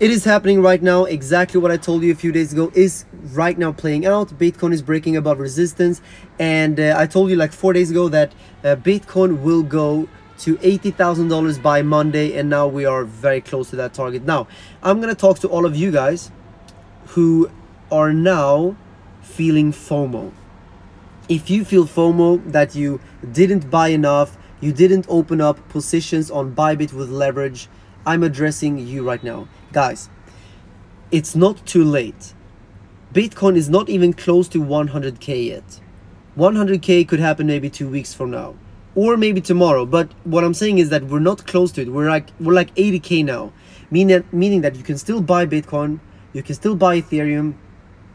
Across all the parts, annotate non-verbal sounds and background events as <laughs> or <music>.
it is happening right now exactly what i told you a few days ago is right now playing out bitcoin is breaking above resistance and uh, i told you like four days ago that uh, bitcoin will go to $80,000 by Monday and now we are very close to that target. Now, I'm going to talk to all of you guys who are now feeling FOMO. If you feel FOMO that you didn't buy enough, you didn't open up positions on Bybit with leverage, I'm addressing you right now. Guys, it's not too late. Bitcoin is not even close to 100k yet. 100k could happen maybe two weeks from now or maybe tomorrow but what i'm saying is that we're not close to it we're like we're like 80k now meaning meaning that you can still buy bitcoin you can still buy ethereum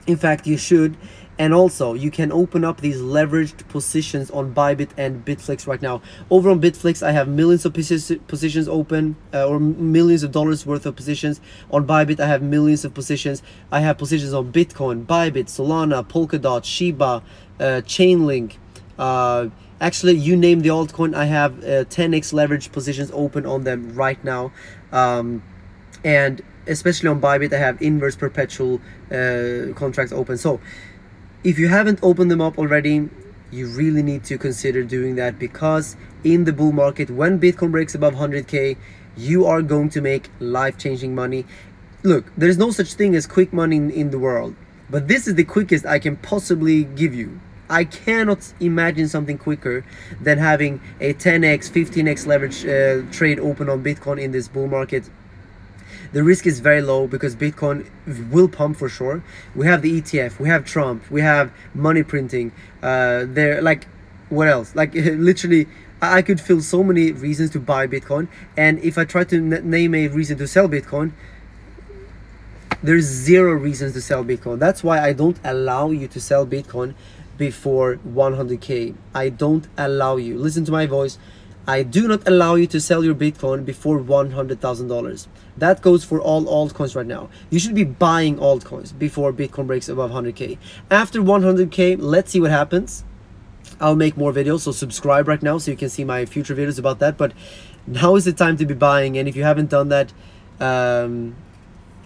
in fact you should and also you can open up these leveraged positions on bybit and bitflix right now. Over on bitflix i have millions of positions open uh, or millions of dollars worth of positions. On bybit i have millions of positions. I have positions on bitcoin bybit solana polkadot shiba uh, chainlink. Uh, actually you name the altcoin i have uh, 10x leverage positions open on them right now. Um, and especially on bybit i have inverse perpetual uh, contracts open. So if you haven't opened them up already you really need to consider doing that because in the bull market when bitcoin breaks above 100k you are going to make life-changing money look there's no such thing as quick money in, in the world but this is the quickest i can possibly give you I cannot imagine something quicker than having a 10x, 15x leverage uh, trade open on Bitcoin in this bull market. The risk is very low because Bitcoin will pump for sure. We have the ETF, we have Trump, we have money printing. Uh, there, like, what else? Like, <laughs> literally, I could feel so many reasons to buy Bitcoin. And if I try to name a reason to sell Bitcoin, there's zero reasons to sell Bitcoin. That's why I don't allow you to sell Bitcoin before 100k. I don't allow you. Listen to my voice. I do not allow you to sell your Bitcoin before $100,000. That goes for all altcoins right now. You should be buying altcoins before Bitcoin breaks above 100k. After 100k, let's see what happens. I'll make more videos, so subscribe right now so you can see my future videos about that. But now is the time to be buying, and if you haven't done that, um,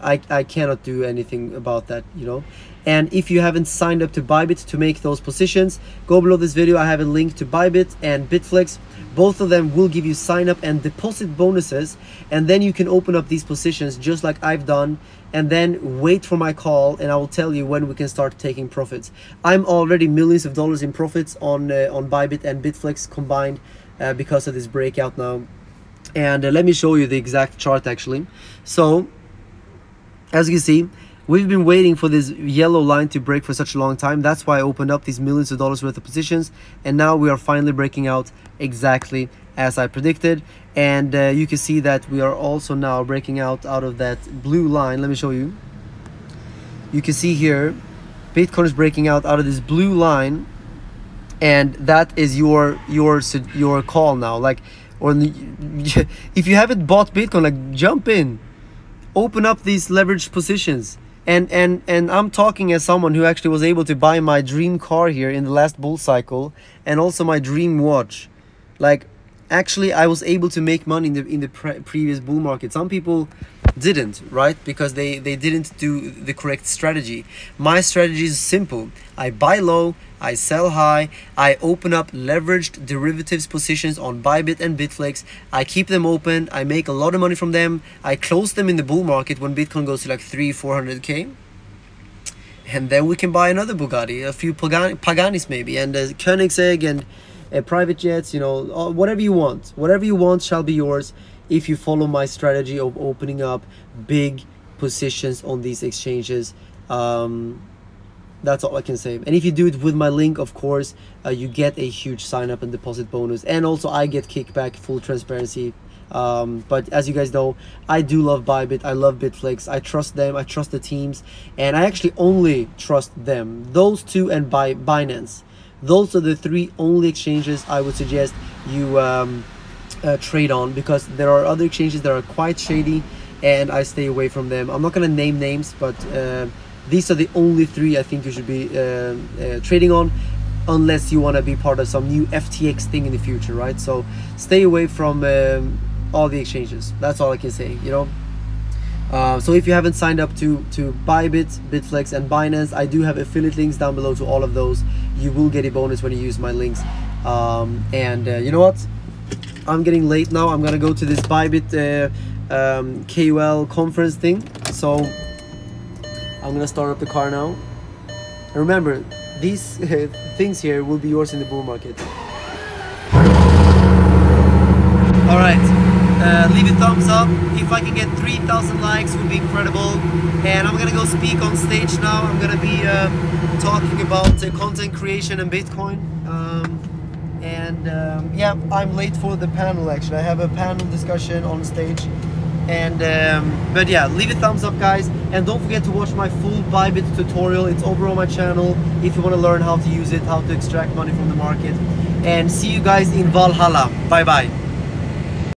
I, I cannot do anything about that, you know. And if you haven't signed up to Bybit to make those positions, go below this video. I have a link to Bybit and Bitflix. Both of them will give you sign up and deposit bonuses. And then you can open up these positions just like I've done. And then wait for my call and I will tell you when we can start taking profits. I'm already millions of dollars in profits on, uh, on Bybit and Bitflix combined uh, because of this breakout now. And uh, let me show you the exact chart actually. So as you can see, We've been waiting for this yellow line to break for such a long time. That's why I opened up these millions of dollars worth of positions. And now we are finally breaking out exactly as I predicted. And uh, you can see that we are also now breaking out out of that blue line. Let me show you. You can see here, Bitcoin is breaking out out of this blue line. And that is your your your call now. Like, or <laughs> if you haven't bought Bitcoin, like jump in, open up these leveraged positions. And and and i'm talking as someone who actually was able to buy my dream car here in the last bull cycle and also my dream watch. Like actually i was able to make money in the in the pre previous bull market. Some people didn't right? Because they they didn't do the correct strategy. My strategy is simple. I buy low I sell high, I open up leveraged derivatives positions on Bybit and Bitflix, I keep them open, I make a lot of money from them, I close them in the bull market when Bitcoin goes to like 3 400k. And then we can buy another Bugatti, a few Pagani, Paganis maybe, and a Koenigsegg and uh, private jets, you know, uh, whatever you want. Whatever you want shall be yours if you follow my strategy of opening up big positions on these exchanges. Um, that's all I can say. And if you do it with my link, of course, uh, you get a huge sign up and deposit bonus. And also I get kickback, full transparency. Um, but as you guys know, I do love Bybit. I love Bitflix. I trust them. I trust the teams. And I actually only trust them. Those two and Bi Binance. Those are the three only exchanges I would suggest you um, uh, trade on because there are other exchanges that are quite shady and I stay away from them. I'm not going to name names, but... Uh, these are the only three I think you should be uh, uh, trading on unless you want to be part of some new FTX thing in the future, right? So stay away from um, all the exchanges. That's all I can say, you know. Uh, so if you haven't signed up to to Bybit, Bitflex, and Binance, I do have affiliate links down below to all of those. You will get a bonus when you use my links. Um, and uh, you know what? I'm getting late now. I'm gonna go to this Bybit uh, um, KOL conference thing. So I'm gonna start up the car now. And remember, these <laughs> things here will be yours in the bull market. All right, uh, leave a thumbs up. If I can get 3,000 likes, would be incredible. And I'm gonna go speak on stage now. I'm gonna be uh, talking about uh, content creation and Bitcoin. Um, and um, yeah, I'm late for the panel. Actually, I have a panel discussion on stage. And um, but yeah, leave a thumbs up, guys, and don't forget to watch my full Bybit tutorial. It's over on my channel if you want to learn how to use it, how to extract money from the market. And see you guys in Valhalla. Bye bye.